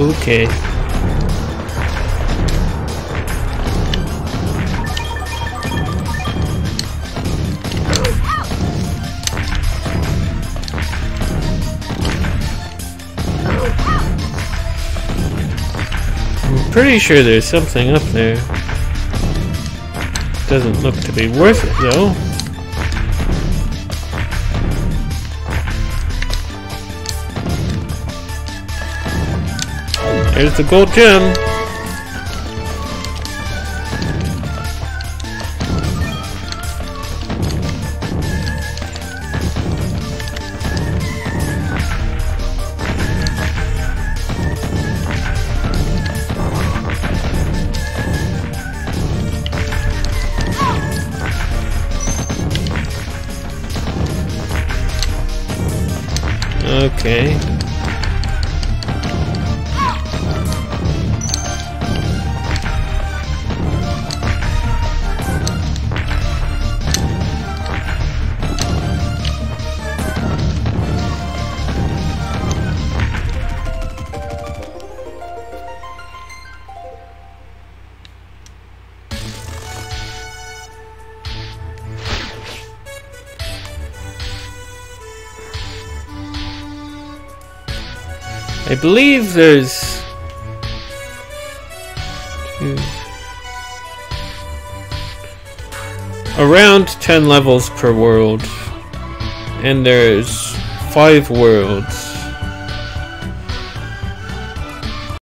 Okay. I'm pretty sure there's something up there. Doesn't look to be worth it though. There's the gold gem. Okay. I believe there's around 10 levels per world, and there's 5 worlds.